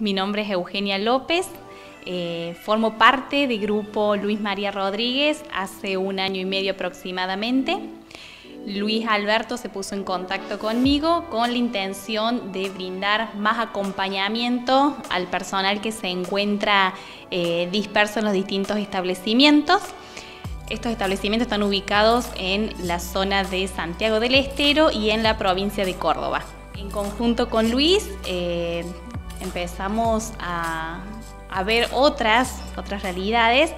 mi nombre es Eugenia López, eh, formo parte del grupo Luis María Rodríguez hace un año y medio aproximadamente. Luis Alberto se puso en contacto conmigo con la intención de brindar más acompañamiento al personal que se encuentra eh, disperso en los distintos establecimientos. Estos establecimientos están ubicados en la zona de Santiago del Estero y en la provincia de Córdoba. En conjunto con Luis eh, empezamos a, ver otras, otras realidades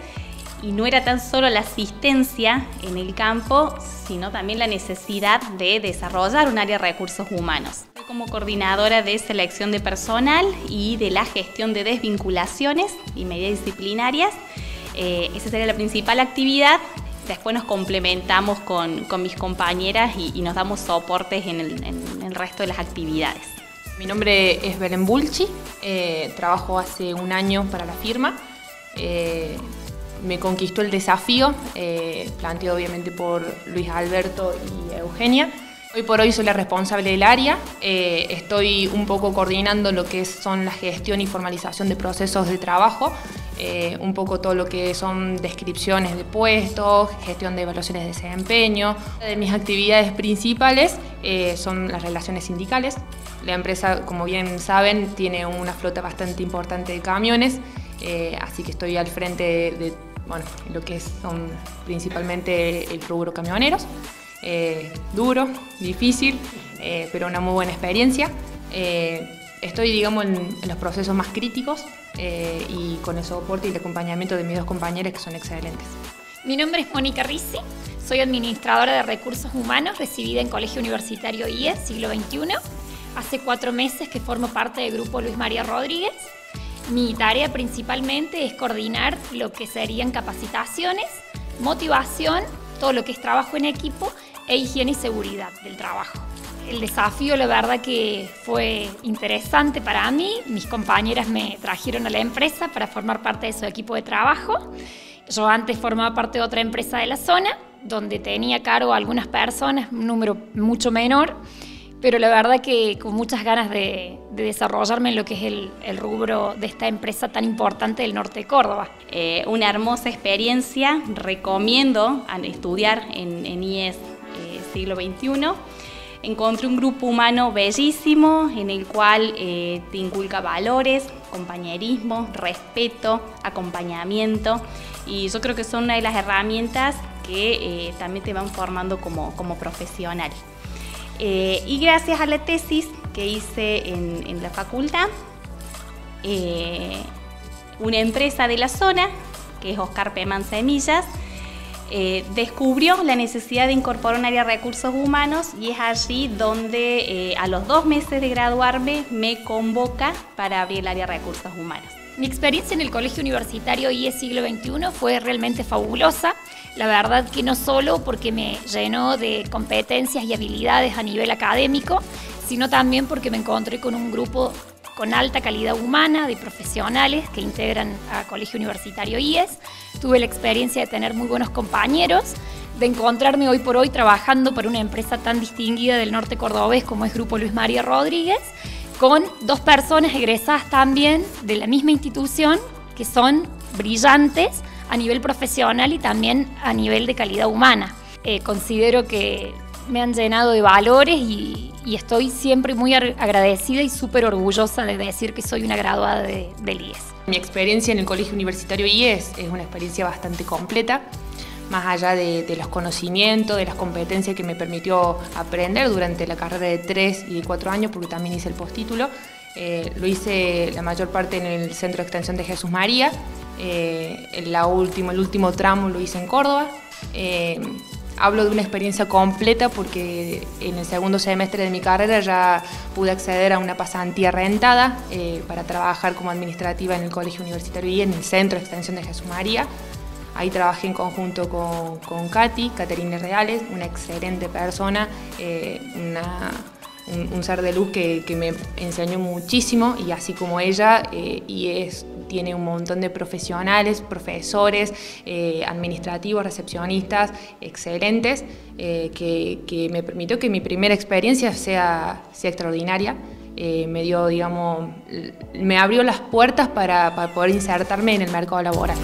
y no era tan solo la asistencia en el campo, sino también la necesidad de desarrollar un área de recursos humanos. Como coordinadora de selección de personal y de la gestión de desvinculaciones y medidas disciplinarias, eh, esa sería la principal actividad. Después nos complementamos con, con mis compañeras y, nos damos soportes en el, resto de las actividades. Mi nombre es Belén Bulchi, eh, trabajo hace un año para la firma. Eh, me conquistó el desafío, eh, planteado obviamente por Luis Alberto y Eugenia. Hoy por hoy soy la responsable del área, eh, estoy un poco coordinando lo que son la gestión y formalización de procesos de trabajo, eh, un poco todo lo que son descripciones de puestos, gestión de evaluaciones de desempeño. de mis actividades principales son las relaciones sindicales. La empresa, como bien saben, tiene una flota bastante importante de camiones, así que estoy al frente de bueno, lo que son principalmente el rubro camioneros. Eh, duro, difícil, eh, pero una muy buena experiencia. Eh, estoy, digamos, en, los procesos más críticos y con el soporte y el acompañamiento de mis dos compañeros que son excelentes. Mi nombre es Mónica Rizzi, soy administradora de recursos humanos recibida en Colegio Universitario IE, siglo XXI. Hace cuatro meses que formo parte del grupo Luis María Rodríguez mi tarea principalmente es coordinar lo que serían capacitaciones, motivación, todo lo que es trabajo en equipo e higiene y seguridad del trabajo. El desafío, la verdad que fue interesante para mí. Mis compañeras me trajeron a la empresa para formar parte de su equipo de trabajo. Yo antes formaba parte de otra empresa de la zona, donde tenía cargo a algunas personas, un número mucho menor pero la verdad que con muchas ganas de, desarrollarme en lo que es el, rubro de esta empresa tan importante del norte de Córdoba. Eh, una hermosa experiencia, recomiendo estudiar en, IES eh, siglo XXI. Encontré un grupo humano bellísimo en el cual eh, te inculca valores, compañerismo, respeto, acompañamiento y yo creo que son una de las herramientas que también te van formando como, como profesional. Eh, y gracias a la tesis que hice en, la facultad, eh, una empresa de la zona, que es Oscar Peman Semillas, eh, descubrió la necesidad de incorporar un área de recursos humanos y es allí donde a los dos meses de graduarme me convoca para abrir el área de recursos humanos. Mi experiencia en el Colegio Universitario IE Siglo XXI fue realmente fabulosa. La verdad que no solo porque me llenó de competencias y habilidades a nivel académico, sino también porque me encontré con un grupo con alta calidad humana de profesionales que integran a Colegio Universitario IES. Tuve la experiencia de tener muy buenos compañeros, de encontrarme hoy por hoy trabajando para una empresa tan distinguida del norte cordobés como es Grupo Luis María Rodríguez con dos personas egresadas también de la misma institución que son brillantes a nivel profesional y también a nivel de calidad humana. Eh, considero que me han llenado de valores y, estoy siempre muy agradecida y súper orgullosa de decir que soy una graduada de, del IES. Mi experiencia en el Colegio Universitario IES es una experiencia bastante completa más allá de, los conocimientos, de las competencias que me permitió aprender durante la carrera de tres y de cuatro años, porque también hice el postítulo. Eh, lo hice la mayor parte en el Centro de Extensión de Jesús María. Eh, el, último, el último tramo lo hice en Córdoba. Eh, hablo de una experiencia completa porque en el segundo semestre de mi carrera ya pude acceder a una pasantía rentada para trabajar como administrativa en el Colegio Universitario y en el Centro de Extensión de Jesús María. Ahí trabajé en conjunto con, con Katy, Caterina Reales, una excelente persona, eh, un, ser de luz que, me enseñó muchísimo y así como ella, eh, y es, tiene un montón de profesionales, profesores, eh, administrativos, recepcionistas excelentes, que, me permitió que mi primera experiencia sea, sea extraordinaria eh, me dio, digamos, me abrió las puertas para poder insertarme en el mercado laboral.